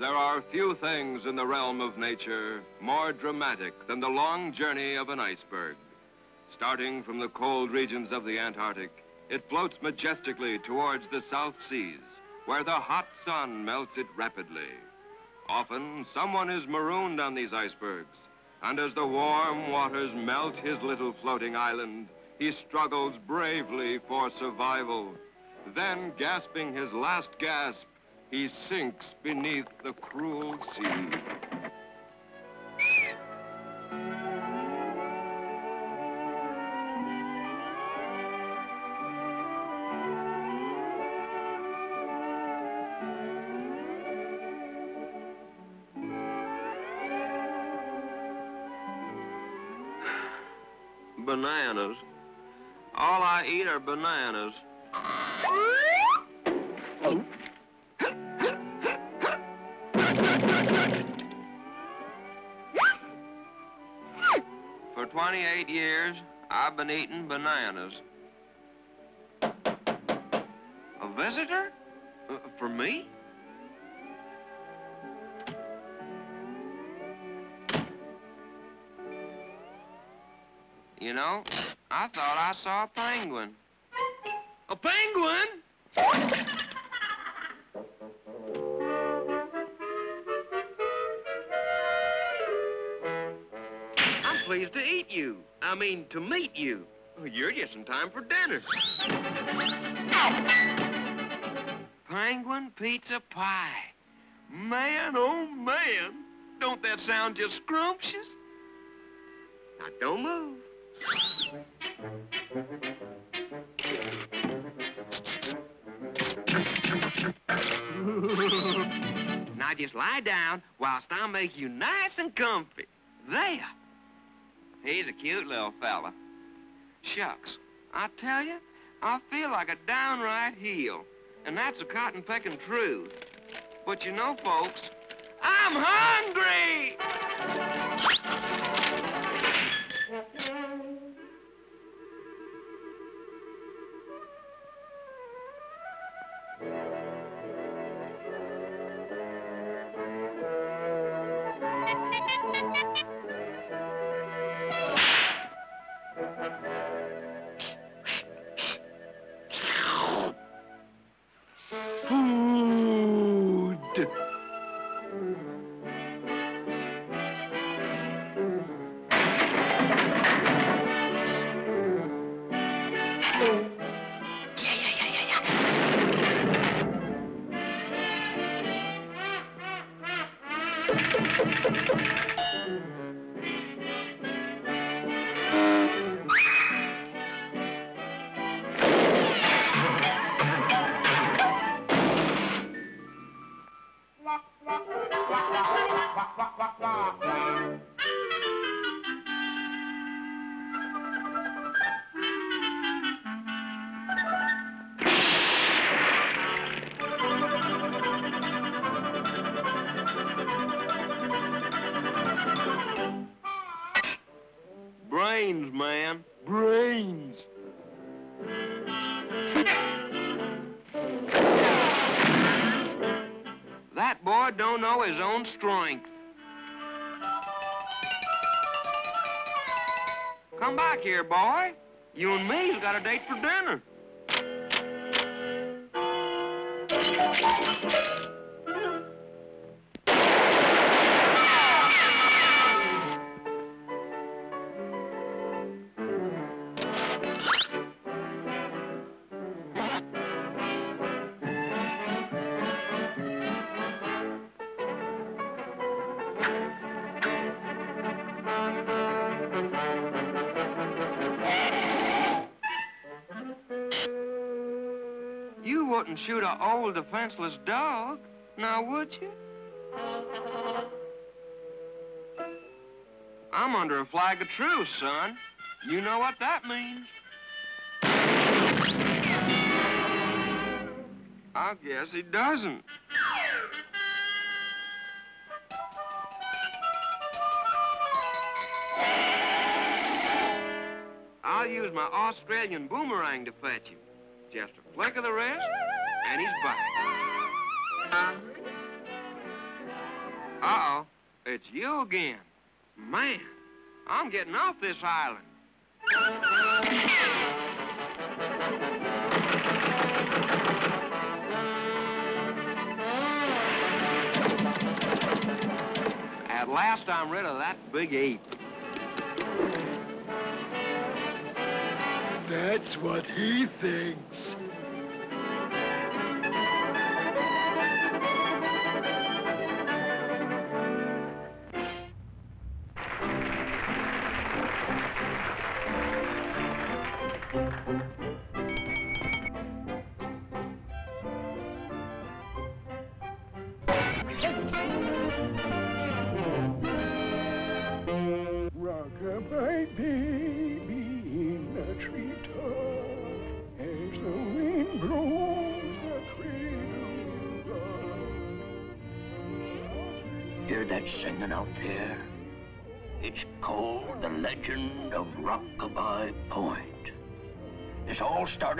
There are few things in the realm of nature more dramatic than the long journey of an iceberg. Starting from the cold regions of the Antarctic, it floats majestically towards the South Seas, where the hot sun melts it rapidly. Often, someone is marooned on these icebergs, and as the warm waters melt his little floating island, he struggles bravely for survival. Then, gasping his last gasp, he sinks beneath the cruel sea. Bananas. All I eat are bananas. For 28 years, I've been eating bananas. A visitor? Uh, for me? You know, I thought I saw a penguin. A penguin? Pleased to eat you. I mean, to meet you. You're just in time for dinner. Penguin pizza pie. Man, oh man. Don't that sound just scrumptious? Now, don't move. now just lie down whilst I make you nice and comfy. There. He's a cute little fella. Shucks, I tell you, I feel like a downright heel. And that's a cotton-pecking truth. But you know, folks, I'm hungry! Food. Brains, man. Brains. That boy don't know his own strength. Come back here, boy. You and me's got a date for dinner. Shoot an old defenseless dog, now would you? I'm under a flag of truce, son. You know what that means. I guess he doesn't. I'll use my Australian boomerang to fetch him. Just a flick of the wrist, and he's back. Uh-oh. It's you again. Man, I'm getting off this island. At last, I'm rid of that big ape. That's what he thinks.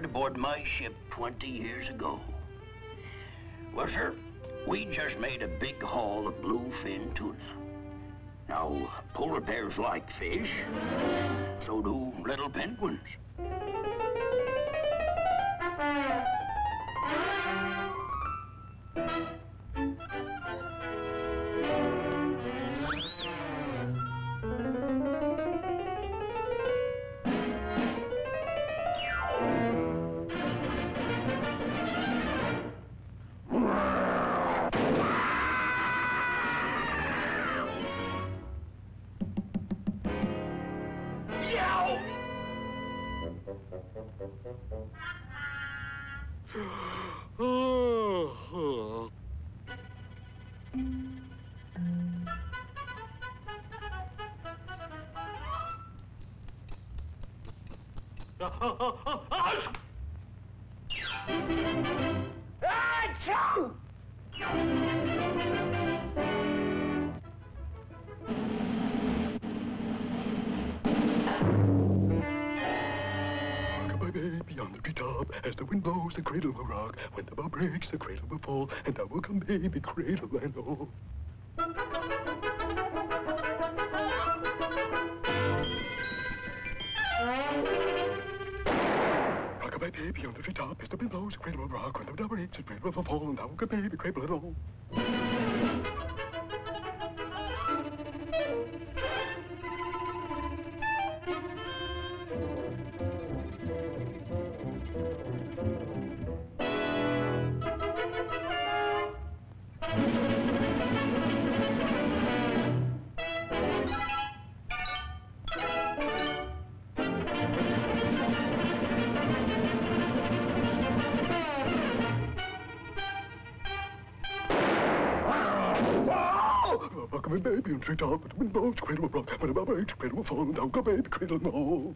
Started aboard my ship 20 years ago. Well, sir, we just made a big haul of bluefin tuna. Now, polar bears like fish. So do little penguins. The the cradle will rock. When the bow breaks, the cradle will fall, and I will come, baby, cradle and all. Rockabye baby on the treetop, as the wind blows, the cradle will rock. When the bow breaks, the cradle will fall, and I will come, baby, cradle and all. Rockabye baby on the treetop, as the wind blows, the cradle will rock. Bow breaks, the cradle will fall, and will come, baby, cradle and all.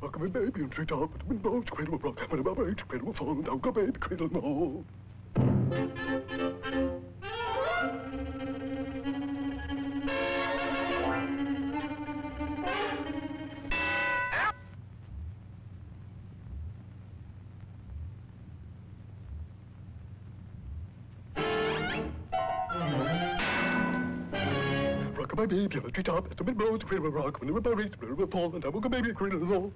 Rockabye baby on the treetop, as the wind blows, the cradle will rock. Bow breaks, the cradle will fall, and will come, baby, cradle and all. Baby on the treetop, as the wind blows, the cradle will rock. When the bow breaks, the cradle will fall, and I will come, baby, cradle and all.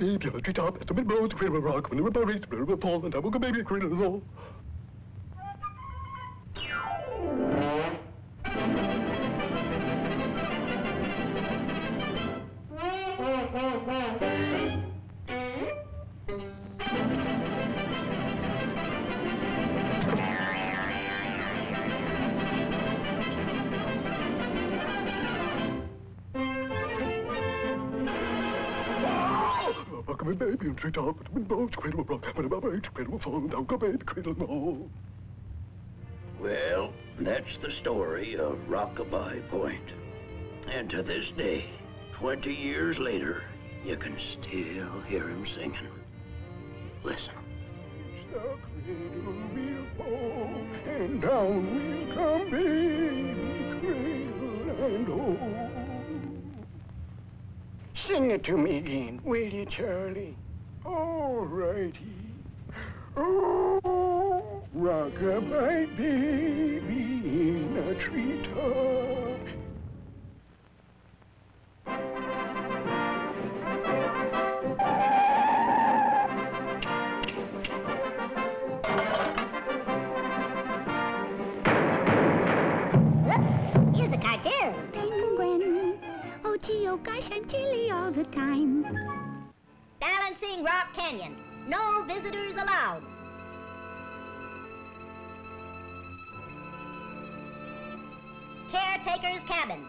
Baby on the treetop as the the cradle will rock. When the river breaks, the cradle will fall, and I will come baby, cradle will roll. Rockabye baby on the treetop, as the wind blows the cradle will rock. When the river cradle fall, will come the cradle roll. Well, that's the story of Rockabye Point. And to this day, 20 years later, you can still hear him singing. Listen. The cradle will fall, and down will come baby, cradle and all. Sing it to me again, will you, Charlie? All righty. Oh, rockabye baby in a treetop. Look, here's cartoon. Penguin. Oh, gee, oh, gosh, I'm chilly all the time. Rock Canyon. No visitors allowed. Caretaker's cabin.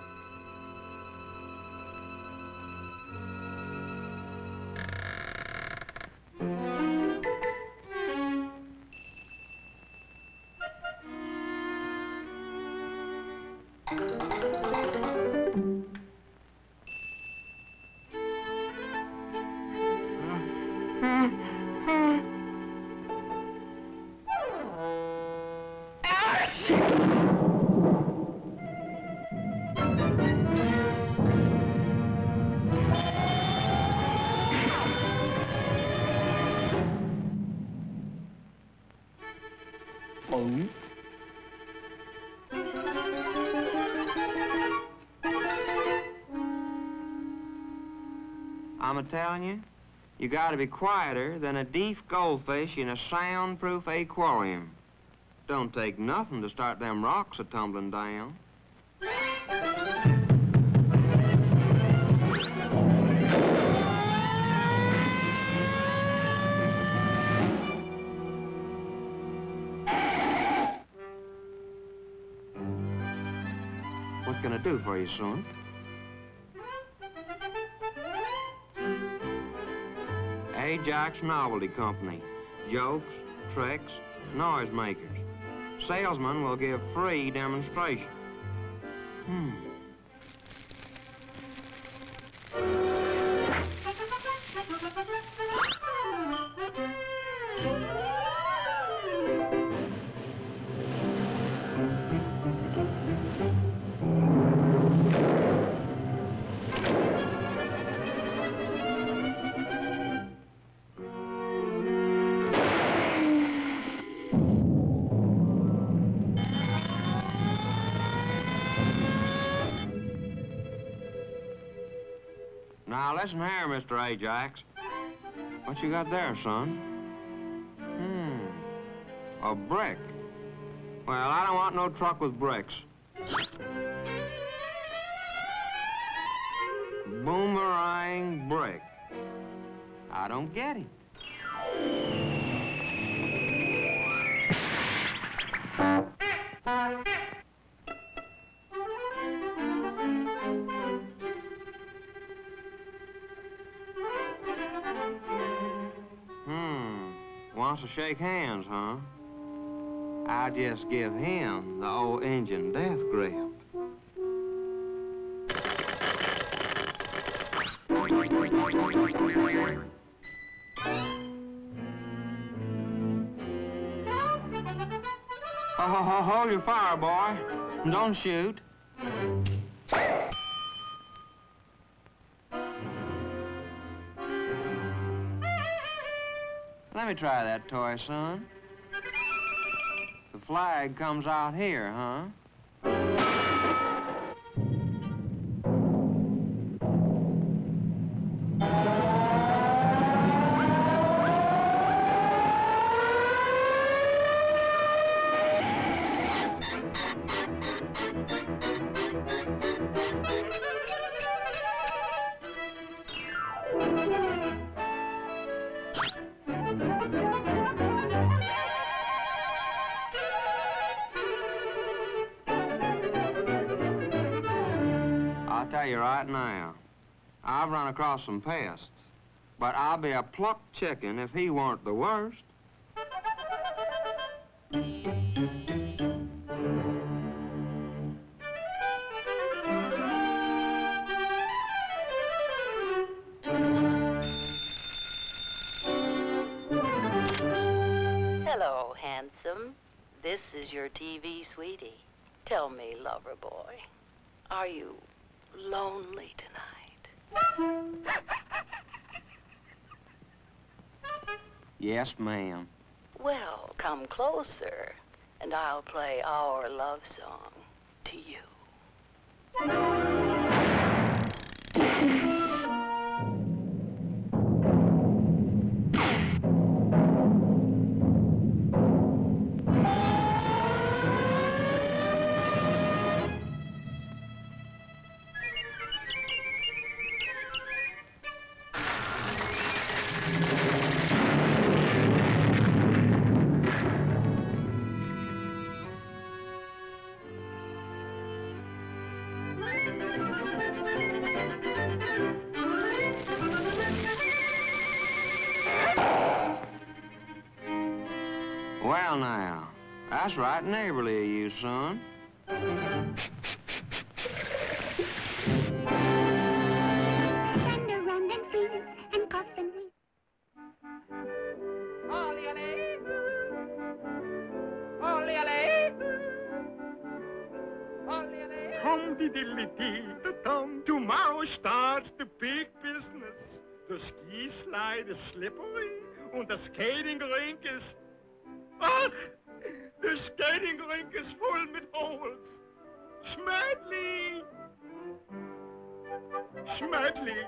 I'm a telling you, you gotta be quieter than a deef goldfish in a soundproof aquarium. Don't take nothing to start them rocks a tumbling down. What can I do for you, son? Ajax Novelty Company. Jokes, tricks, noisemakers. Salesmen will give free demonstration. Hmm. Listen here, Mr. Ajax. What you got there, son? Hmm. A brick. Well, I don't want no truck with bricks. Boomerang brick. I don't get it. Wants to shake hands, huh? I just give him the old Indian death grip. Ho, hold your fire, boy. Don't shoot. Me try that toy, son. The flag comes out here, huh? You right now, I've run across some pests, but I'll be a plucked chicken if he weren't the worst. Yes, ma'am. Well, come closer, and I'll play our love song to you. That's right neighborly of you, son. Run around and freeze and cough and wheeze. Tom diddly dee tom. Tomorrow starts the big business. The ski slide is slippery and the skating rink is. Ach! The skating rink is full with holes. Schmedley! Schmedley,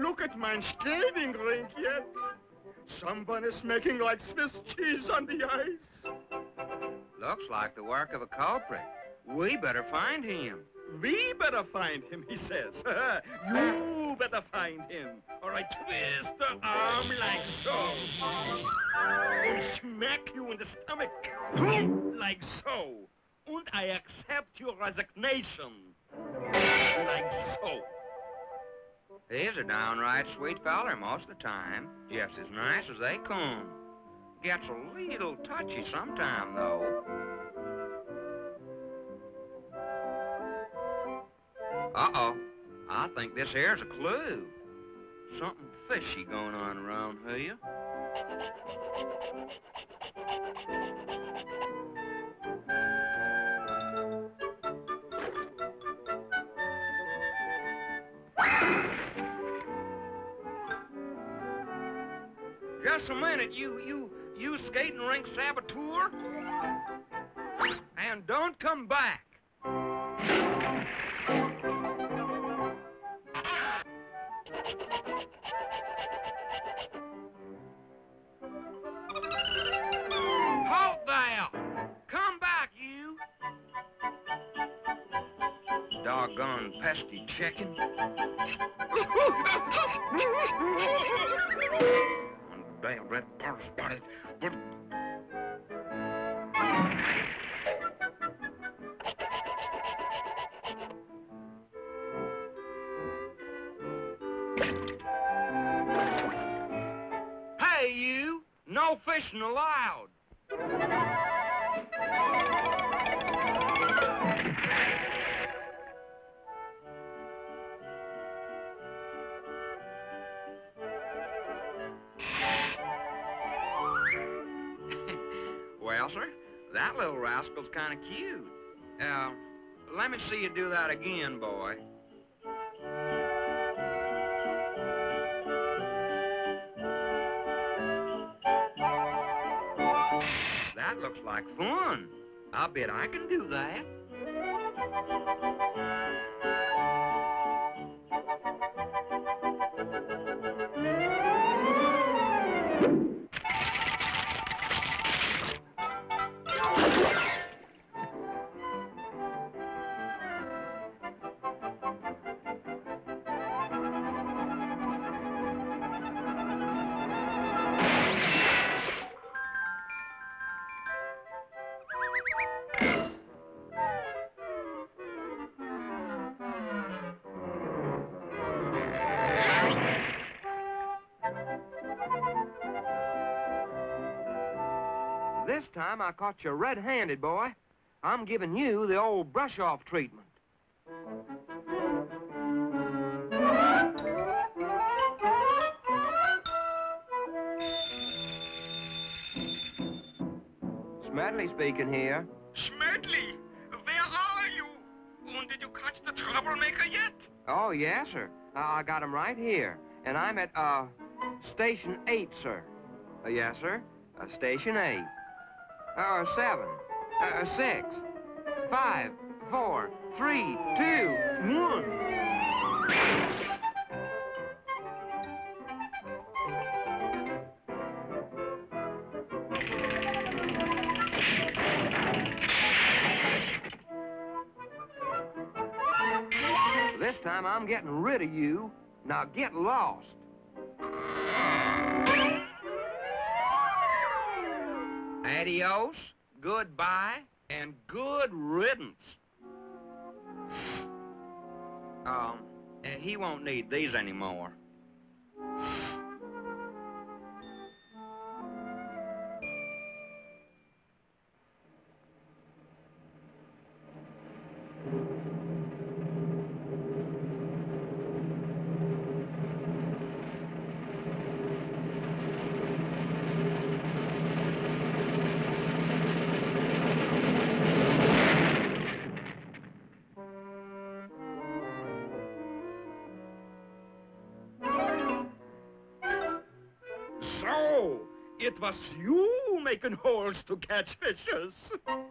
look at my skating rink yet. Someone is making like Swiss cheese on the ice. Looks like the work of a culprit. We better find him. We better find him, he says. you better find him. All right, twist the arm like so. And smack you in the stomach. Like so. And I accept your resignation. Like so. He's a downright sweet feller most of the time. Just as nice as they come. Gets a little touchy sometime, though. Uh-oh. I think this here's a clue. Something fishy going on around here. Just a minute, you, you, you skating rink saboteur. And don't come back. Doggone pesky chicken. Damn red bar spotted. Uh, let me see you do that again, boy. That looks like fun. I'll bet I can do that. This time I caught you red-handed, boy. I'm giving you the old brush-off treatment. Smedley speaking here. Smedley, where are you? And did you catch the troublemaker yet? Oh, yes, sir. Uh, I got him right here. And I'm at, uh, Station 8, sir. Uh, yes, sir. Uh, Station 8. Uh, 7. Uh, 6. 5. 4. 3. 2. 1. This time I'm getting rid of you. Now get lost. Adios, goodbye, and good riddance. Um, he won't need these anymore. Was you making holes to catch fishes. No,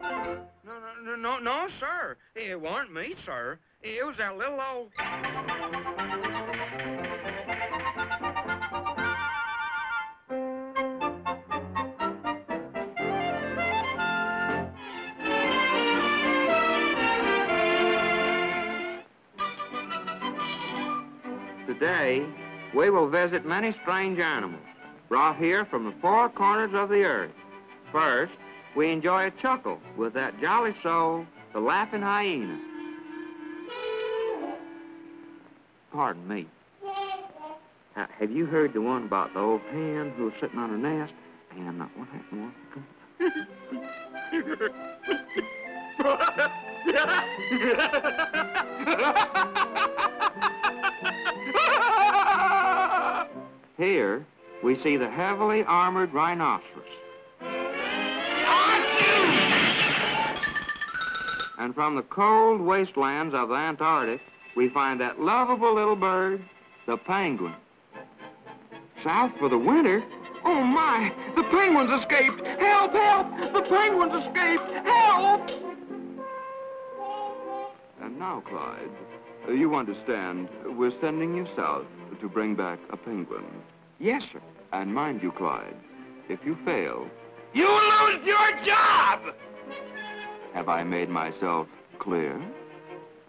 no, no, no, no, sir. It weren't me, sir. It was that little old... Today, we will visit many strange animals brought here from the four corners of the earth. First, we enjoy a chuckle with that jolly soul, the laughing hyena. Pardon me. Have you heard the one about the old hen who was sitting on her nest? And uh, what happened? Here, we see the heavily armored rhinoceros. And from the cold wastelands of the Antarctic, we find that lovable little bird, the penguin. South for the winter? Oh, my! The penguins escaped! Help, help! The penguins escaped! Help! And now, Clyde, you understand, we're sending you south to bring back a penguin. Yes, sir. And mind you, Clyde, if you fail... You lose your job! Have I made myself clear?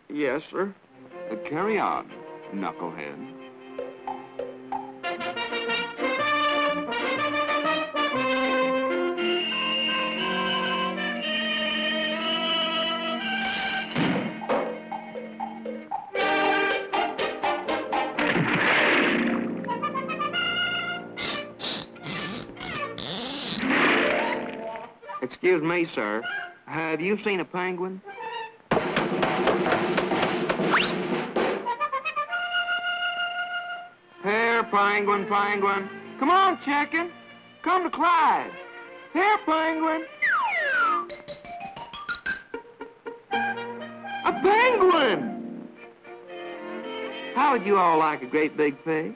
Yes, sir. Uh, carry on, knucklehead. Excuse me, sir. Have you seen a penguin? Here, penguin, penguin. Come on, chicken. Come to Clyde. Here, penguin. A penguin! How would you all like a great big fish?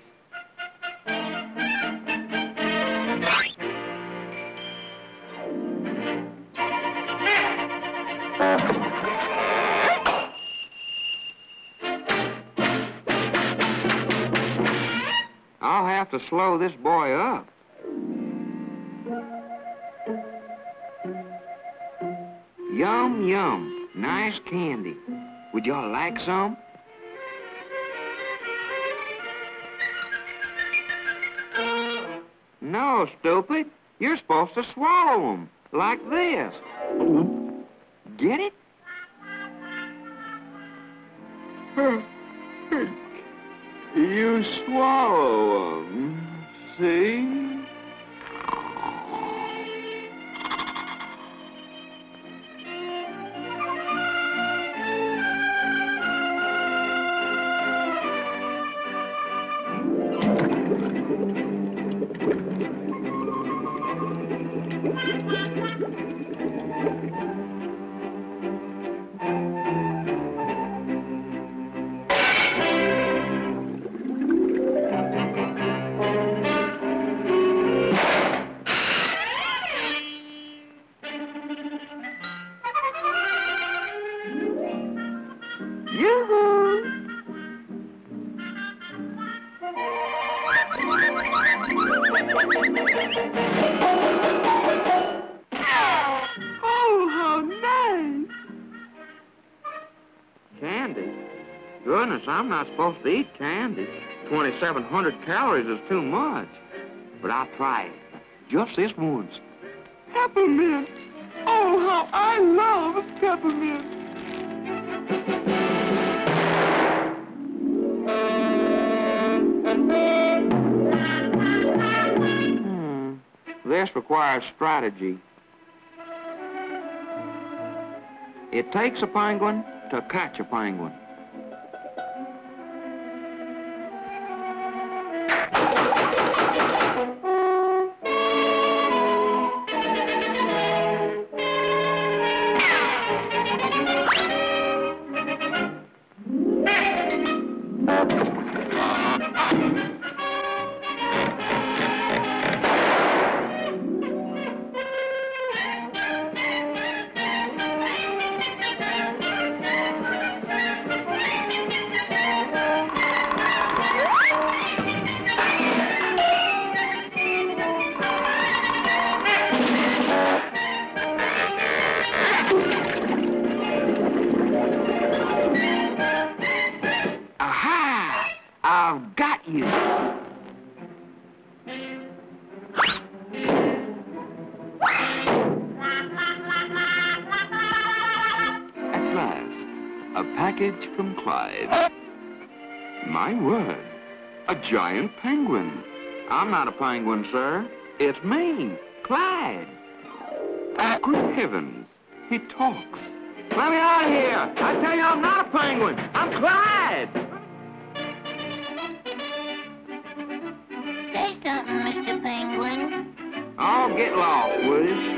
To slow this boy up. Yum, yum. Nice candy. Would y'all like some? No, stupid. You're supposed to swallow them. Like this. Get it? You swallow 'em. See? Not supposed to eat candy. 2,700 calories is too much. But I'll try it. Just this once. Peppermint! Oh, how I love peppermint! Hmm. This requires strategy. It takes a penguin to catch a penguin. Package from Clyde. My word, a giant penguin. I'm not a penguin, sir. It's me, Clyde. Good heavens, he talks. Let me out of here! I tell you, I'm not a penguin. I'm Clyde. Say something, Mr. Penguin. I'll get lost, will you?